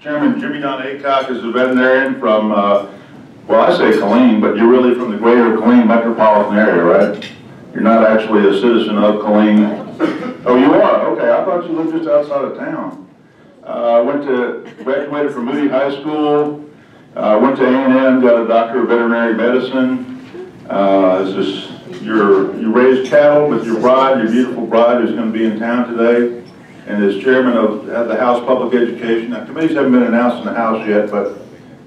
Chairman Jimmy Don Aycock is a veterinarian from, uh, well, I say Killeen, but you're really from the greater Killeen metropolitan area, right? You're not actually a citizen of Killeen. Oh, you are? Okay, I thought you lived just outside of town. Uh, went to, graduated from Moody High School, uh, went to A&M, got a doctor of veterinary medicine. Uh, is this, you're, you raised cattle with your bride, your beautiful bride who's going to be in town today, and is chairman of the House Public Education. Now, committees haven't been announced in the House yet, but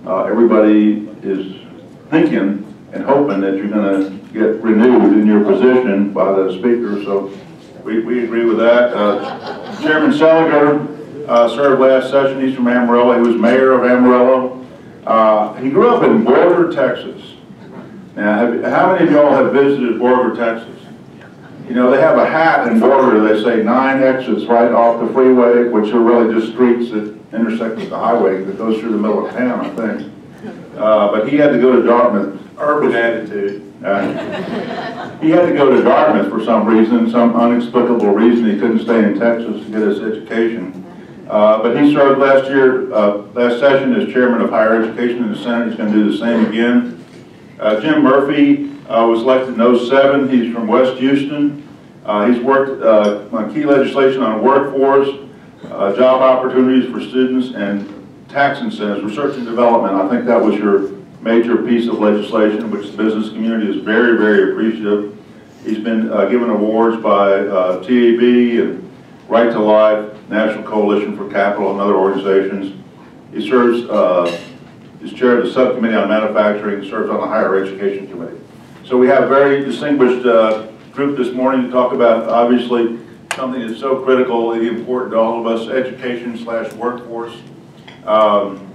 uh, everybody is thinking and hoping that you're going to get renewed in your position by the speaker, so we, we agree with that. Uh, Chairman Seliger uh, served last session. He's from Amarillo. He was mayor of Amarillo. Uh, he grew up in Borger, Texas. Now, have, how many of y'all have visited Borger, Texas? You know, they have a hat in Borger, they say nine exits right off the freeway, which are really just streets that intersect with the highway that goes through the middle of town, I think. Uh, but he had to go to Dartmouth. Urban attitude. Uh, he had to go to Dartmouth for some reason, some inexplicable reason. He couldn't stay in Texas to get his education. Uh, but he served last year, uh, last session as chairman of higher education in the Senate. He's going to do the same again. Uh, Jim Murphy uh, was elected in 07. He's from West Houston. Uh, he's worked on key legislation on workforce, job opportunities for students, and tax incentives, research and development. I think that was your major piece of legislation, which the business community is very, very appreciative. He's been uh, given awards by uh, TAB and Right to Life, National Coalition for Capital, and other organizations. He serves uh, as chair of the subcommittee on manufacturing, serves on the higher education committee. So we have a very distinguished uh, group this morning to talk about, obviously, something that's so critical and important to all of us, education slash workforce. Um,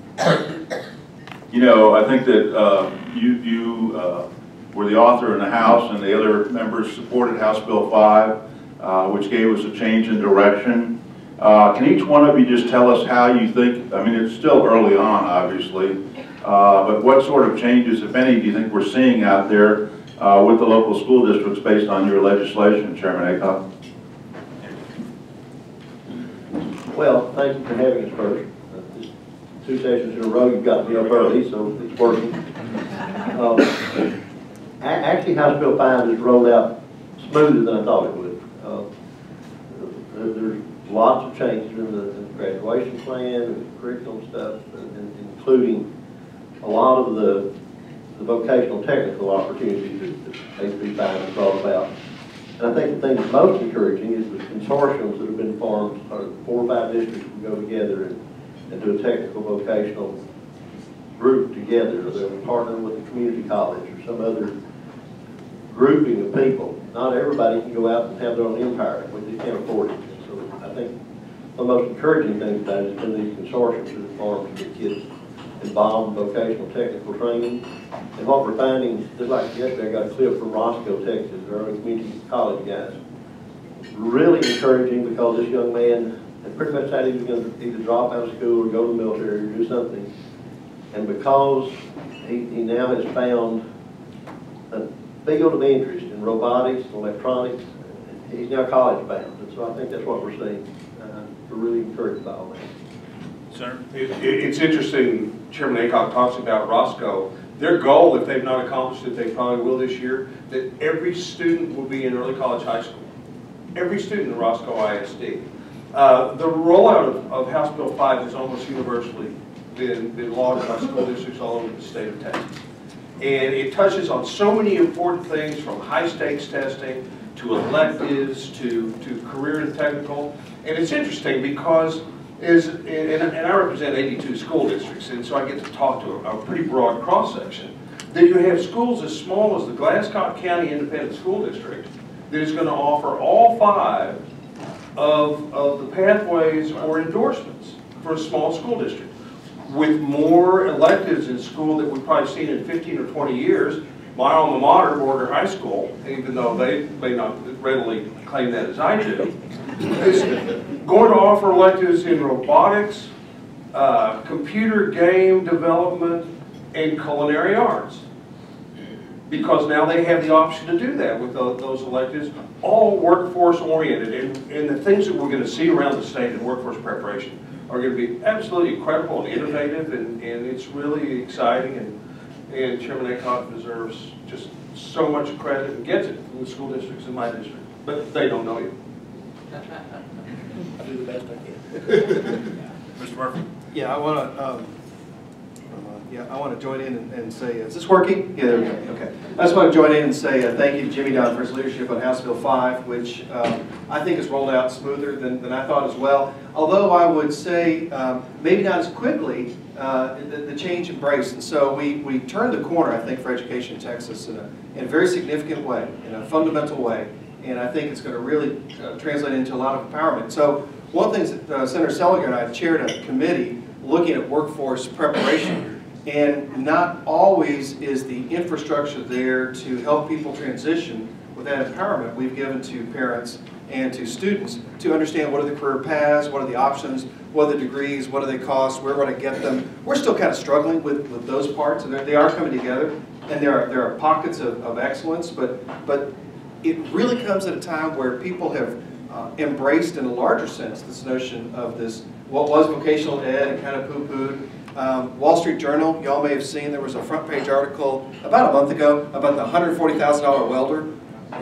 you know, I think that uh, you, you uh, were the author in the House and the other members supported House Bill 5, uh, which gave us a change in direction. Uh, can each one of you just tell us how you think, I mean, it's still early on, obviously, uh, but what sort of changes, if any, do you think we're seeing out there uh, with the local school districts based on your legislation, Chairman Aycock? Well, thank you for having us first two sessions in a row, you've got to be up early, so it's working. Um, actually, House Bill 5 is rolled out smoother than I thought it would. Uh, there's lots of changes in the, graduation plan and the curriculum stuff, including a lot of the, the vocational technical opportunities that, that HB 5 has brought about. And I think the thing that's most encouraging is the consortiums that have been formed, or four or five districts will go together and and do a technical vocational group together, or they'll partner with a community college or some other grouping of people. Not everybody can go out and have their own empire, we just can't afford it. So I think the most encouraging thing about it has been these consortiums that have formed to get kids involved in vocational technical training. And what we're finding, just like yesterday, I got a clip from Roscoe, Texas, our own community college guys. Really encouraging because this young man and pretty much decided he was going to either drop out of school or go to the military or do something. And because he, he now has found a field of interest in robotics, electronics, he's now college bound. And so I think that's what we're seeing. Uh, we're really encouraged by all that. Sir? It, it, it's interesting, Chairman Aycock talks about Roscoe. Their goal, if they've not accomplished it, they probably will this year, that every student will be in early college high school. Every student in Roscoe ISD. Uh, the rollout of, of, House Bill 5 has almost universally been, been lauded by school districts all over the state of Texas. And it touches on so many important things from high stakes testing to electives to, to career and technical. And it's interesting because is, and, and I represent 82 school districts, and so I get to talk to a, a pretty broad cross section, that you have schools as small as the Glasscock County Independent School District that is going to offer all five of, of the pathways or endorsements for a small school district. With more electives in school that we've probably seen in 15 or 20 years, my alma mater, Borger High School, even though they may not readily claim that as I do, is going to offer electives in robotics, uh, computer game development, and culinary arts because now they have the option to do that with those electives, all workforce oriented. And, and the things that we're going to see around the state in workforce preparation are gonna be absolutely incredible and innovative, and, and it's really exciting, and, and Chairman Aycock deserves just so much credit and gets it from the school districts in my district, but they don't know you. I do the best I can. Mr. Murphy? Yeah, I want to, yeah, I want to join in and- and say, is this working? Yeah, there we go, okay. I just want to join in and say uh, thank you to Jimmy Don for his leadership on House Bill 5, which um, I think has rolled out smoother than than I thought as well. Although I would say, um, maybe not as quickly, uh, the the change embraced. And so we we turned the corner, I think, for education in Texas in a in a very significant way, in a fundamental way. And I think it's going to really uh, translate into a lot of empowerment. So one of the things that uh, Senator Seliger and I have chaired a committee looking at workforce preparation. And not always is the infrastructure there to help people transition with that empowerment we've given to parents and to students to understand what are the career paths, what are the options, what are the degrees, what do they cost, where would I get them. We're still kind of struggling with, with those parts, and they're- coming together. And there are, there are pockets of, of excellence, but, but it really comes at a time where people have uh, embraced in a larger sense this notion of this, what was vocational ed and kind of poo-pooed. Um, Wall Street Journal, y'all may have seen, there was a front page article about a month ago about the $140,000 welder.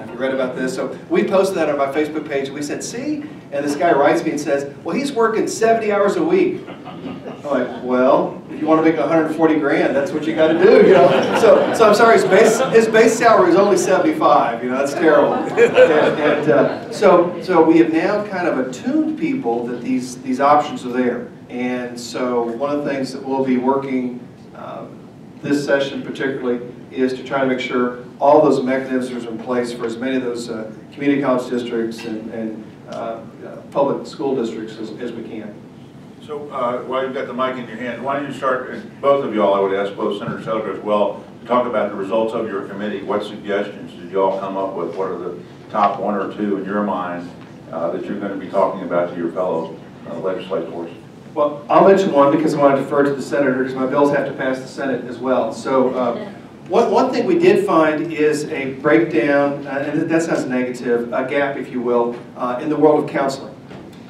If you read about this, so we posted that on my Facebook page. We said, see? And this guy writes me and says, well, he's working 70 hours a week. I'm like, well, if you want to make 140 grand, that's what you got to do, you know. So, so I'm sorry, his base his base salary is only 75. You know, that's terrible. And, and uh, so, so we have now kind of attuned people that these these options are there. And so one of the things that we'll be working um, this session particularly is to try to make sure all those mechanisms are in place for as many of those uh, community college districts and, and uh, uh, public school districts as, as we can. So, uh, while you've got the mic in your hand, why don't you start, both of y'all, I would ask, both Senator Seliger as well, to talk about the results of your committee. What suggestions did you all come up with? What are the top one or two in your mind uh, that you're going to be talking about to your fellow uh, legislators? Well, I'll mention one because I want to defer to the senator because my bills have to pass the Senate as well. So uh, one, one thing we did find is a breakdown, uh, and that sounds negative, a gap, if you will, uh, in the world of counseling.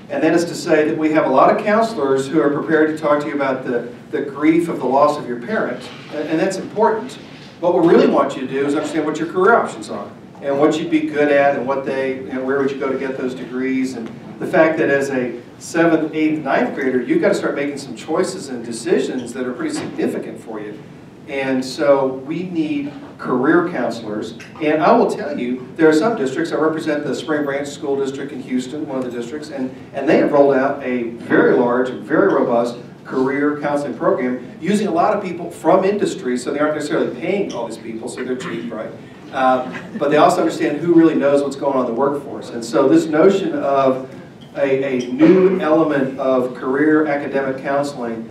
And that is to say that we have a lot of counselors who are prepared to talk to you about the, the grief of the loss of your parent, and, and that's important. But What we really want you to do is understand what your career options are, and what you'd be good at, and what they, know, where would you go to get those degrees, and the fact that as a seventh, eighth, ninth grader, you've got to start making some choices and decisions that are pretty significant for you. And so we need career counselors. And I will tell you, there are some districts, I represent the Spring Branch School District in Houston, one of the districts, and, and they have rolled out a very large, very robust career counseling program using a lot of people from industry, so they aren't necessarily paying all these people, so they're cheap, right? Uh, but they also understand who really knows what's going on in the workforce. And so this notion of a, a new element of career academic counseling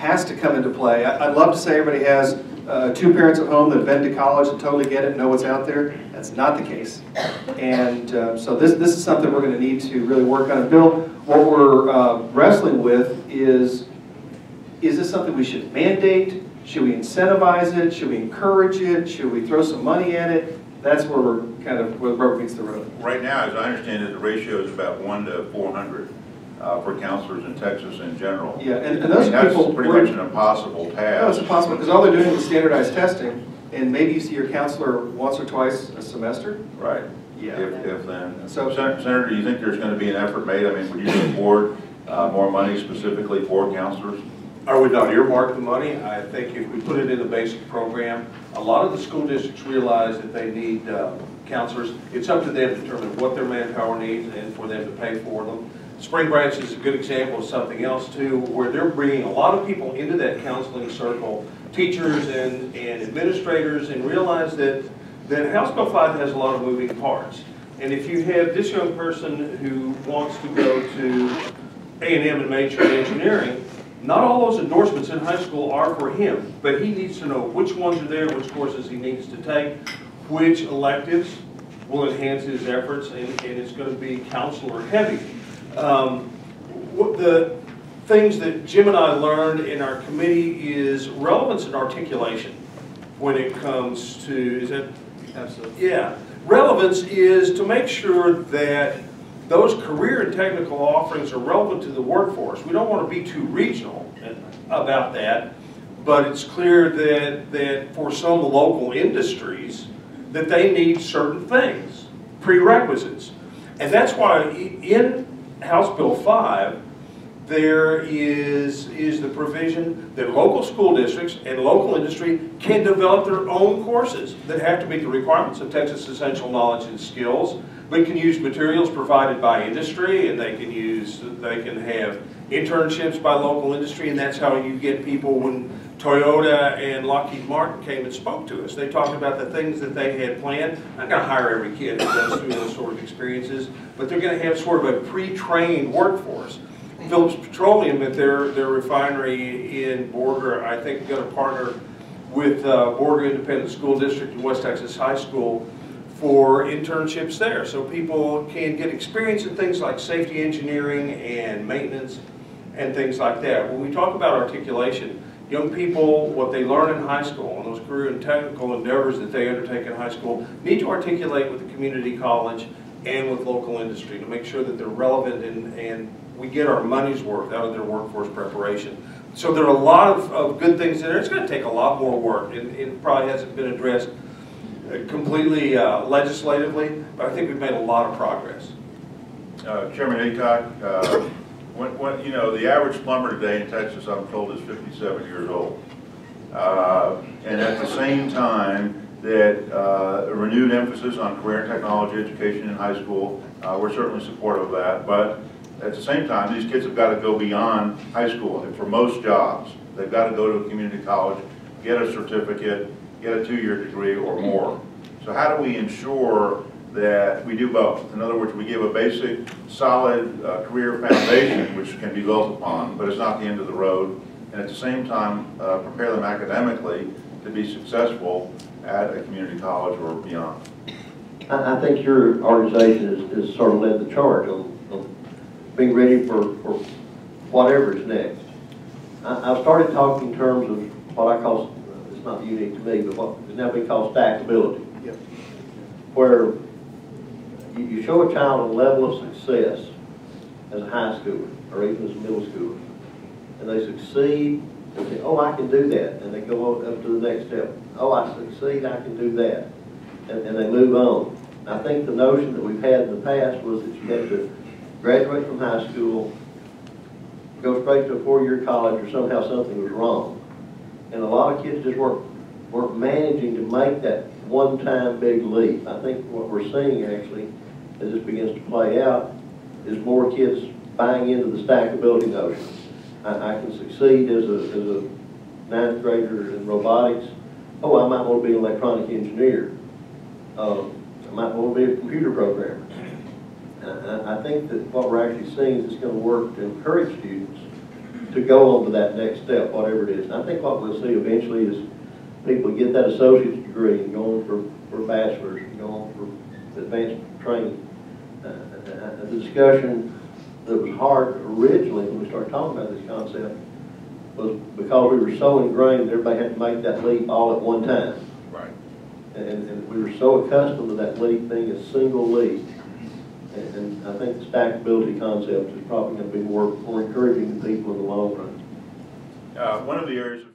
has to come into play. I- I'd love to say everybody has uh, two parents at home that have been to college and totally get it, and know what's out there. That's not the case. And uh, so this, this is something we're going to need to really work on. And Bill, what we're uh, wrestling with is, is this something we should mandate? Should we incentivize it? Should we encourage it? Should we throw some money at it? That's where we're kind of, where the rubber meets the road. Right now, as I understand it, the ratio is about one to 400 uh, for counselors in Texas in general. Yeah, and, and I those mean, that's pretty we're- much an impossible task. No, it's impossible, because all they're doing is standardized testing, and maybe you see your counselor once or twice a semester? Right. Yeah. If, if then. So- Sen- Senator, do you think there's going to be an effort made? I mean, would you support uh, more money specifically for counselors? I would not earmark the money. I think if we put it in the basic program, a lot of the school districts realize that they need uh, counselors. It's up to them to determine what their manpower needs and for them to pay for them. Spring Branch is a good example of something else too, where they're bringing a lot of people into that counseling circle, teachers and, and administrators, and realize that, that House Bill 5 has a lot of moving parts. And if you have this young person who wants to go to A and major in engineering, not all those endorsements in high school are for him, but he needs to know which ones are there, which courses he needs to take, which electives will enhance his efforts, and, and it's gonna be counselor heavy. Um, What the things that Jim and I learned in our committee is relevance and articulation when it comes to, is that Absolutely. yeah, relevance is to make sure that those career and technical offerings are relevant to the workforce. We don't want to be too regional about that, but it's clear that, that for some local industries, that they need certain things, prerequisites. And that's why in House Bill 5, there is, is the provision that local school districts and local industry can develop their own courses that have to meet the requirements of Texas Essential Knowledge and Skills, but can use materials provided by industry, and they can use, they can have internships by local industry, and that's how you get people when Toyota and Lockheed Martin came and spoke to us. They talked about the things that they had planned. I'm not gonna hire every kid who goes through those sort of experiences, but they're gonna have sort of a pre-trained workforce. Phillips Petroleum at their, their refinery in Borger, I think, going to partner with uh, Borger Independent School District and West Texas High School for internships there. So people can get experience in things like safety engineering and maintenance and things like that. When we talk about articulation, young people, what they learn in high school and those career and technical endeavors that they undertake in high school need to articulate with the community college and with local industry to make sure that they're relevant and, and we get our money's worth out of their workforce preparation. So there are a lot of, of good things in there. It's going to take a lot more work and it probably hasn't been addressed uh, completely uh, legislatively, but I think we've made a lot of progress. Uh, Chairman Aycock, uh, when, when, you know, the average plumber today in Texas, I'm told, is 57 years old. Uh, And at the same time, that uh, a renewed emphasis on career and technology education in high school, uh, we're certainly supportive of that. But at the same time, these kids have got to go beyond high school. And for most jobs, they've got to go to a community college, get a certificate, get a two-year degree or more. So how do we ensure that we do both? In other words, we give a basic, solid uh, career foundation which can be built upon, but it's not the end of the road. And at the same time, uh, prepare them academically to be successful at a community college or beyond. I, I think your organization has, has sort of led the charge on, on being ready for, for whatever is next. I, I've started talking in terms of what I call, it's not unique to me, but what is now being called stackability. Yep. Where you, show a child a level of success as a high schooler, or even as a middle schooler, and they succeed, and say, oh, I can do that, and they go up to the next step. Oh, I succeed, I can do that, and, and they move on. I think the notion that we've had in the past was that you had to graduate from high school, go straight to a four-year college, or somehow something was wrong. And a lot of kids just weren't, weren't managing to make that one-time big leap. I think what we're seeing actually, as this begins to play out, is more kids buying into the stackability notion. I, I can succeed as a, as a ninth grader in robotics. Oh, I might want to be an electronic engineer. Um, I might want to be a computer programmer. I, I think that what we're actually seeing is it's going to work to encourage students to go on to that next step, whatever it is. And I think what we'll see eventually is people get that associate's degree and go on for, for bachelor's, and go on for advanced training. The discussion that was hard originally when we started talking about this concept was because we were so ingrained, everybody had to make that leap all at one time. Right. And, and we were so accustomed to that leap being a single leap. And, and I think the stackability concept is probably going to be more, more encouraging to people in the long run. Uh, One of the areas of